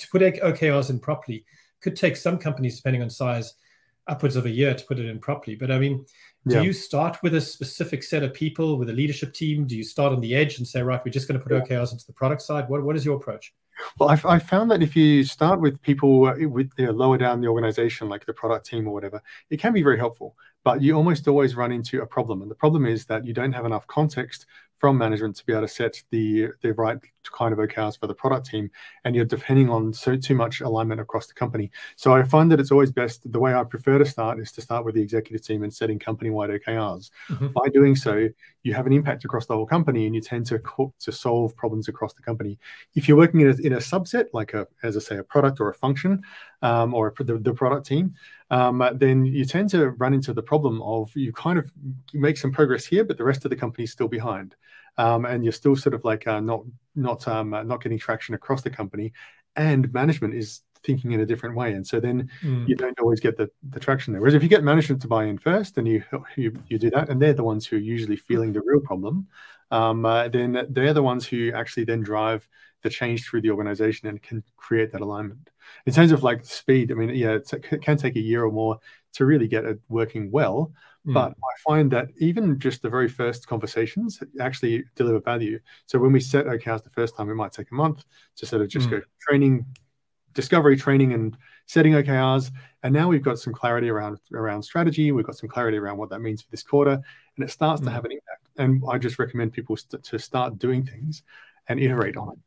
to put OKRs in properly could take some companies, depending on size, upwards of a year to put it in properly. But I mean, do yeah. you start with a specific set of people with a leadership team? Do you start on the edge and say, right, we're just going to put yeah. OKRs into the product side? What, what is your approach? Well, I've, I've found that if you start with people uh, with you know, lower down the organization, like the product team or whatever, it can be very helpful. But you almost always run into a problem. And the problem is that you don't have enough context from management to be able to set the the right kind of OKRs for the product team, and you're depending on so too much alignment across the company. So I find that it's always best. The way I prefer to start is to start with the executive team and setting company-wide OKRs. Mm-hmm. By doing so, you have an impact across the whole company, and you tend to to solve problems across the company. If you're working in a, in a subset, like a as I say, a product or a function, um, or the, the, product team, um, then you tend to run into the problem of you kind of make some progress here, but the rest of the company is still behind um, and you're still sort of like uh, not not um, uh, not getting traction across the company, and management is thinking in a different way, and so then mm. you don't always get the, the traction there. Whereas if you get management to buy in first, and you you, you do that, and they're the ones who are usually feeling the real problem, um, uh, then they're the ones who actually then drive the change through the organization and can create that alignment. In terms of like speed, I mean, yeah, it can take a year or more to really get it working well. Mm. But I find that even just the very first conversations actually deliver value. So when we set OKRs the first time, it might take a month to sort of just mm. go training, discovery training and setting OKRs. And now we've got some clarity around around strategy. We've got some clarity around what that means for this quarter, and it starts mm. to have an impact. And I just recommend people st- to start doing things and iterate on it.